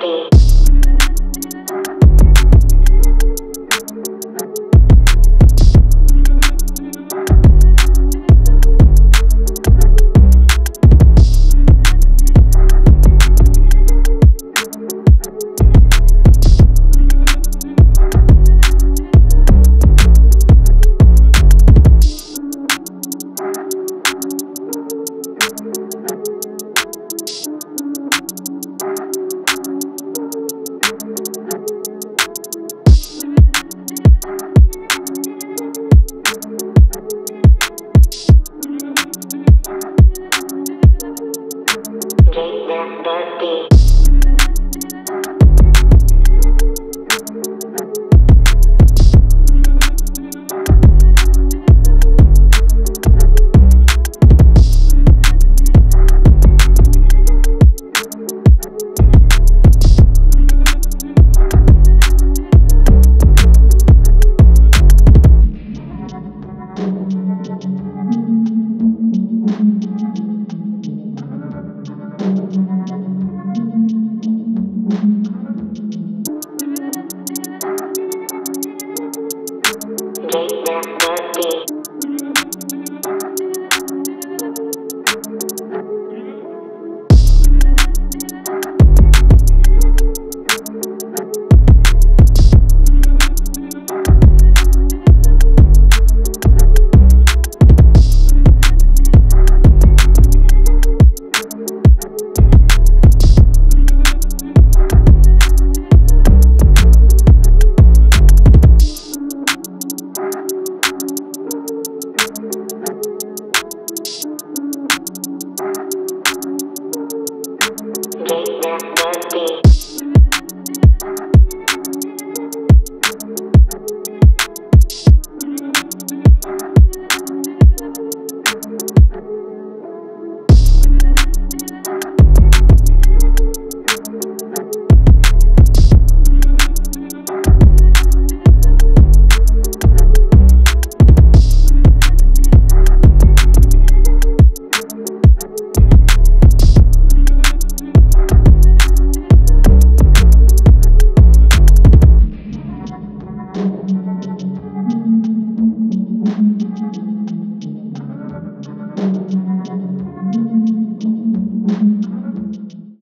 be. Take back that. J.M. Murphy. Thank